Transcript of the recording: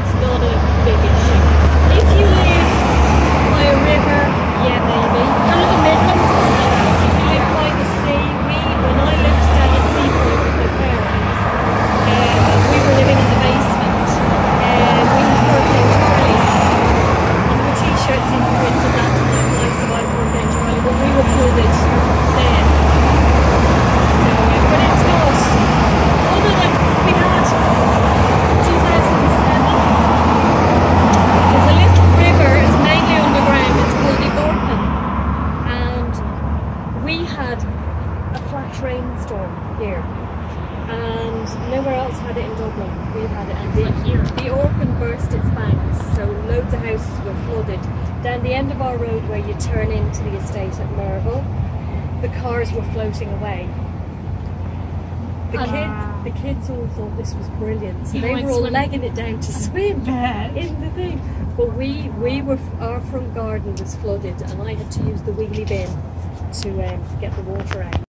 it's still flash rainstorm here. And nowhere else had it in Dublin. We had it. And the, here. the Orphan burst its banks, so loads of houses were flooded. Down the end of our road where you turn into the estate at Merville, the cars were floating away. The ah. kids, the kids all thought this was brilliant. So they were all swimming. legging it down to swim in the thing. But we, we were, our front garden was flooded, and I had to use the wheelie bin to um, get the water out.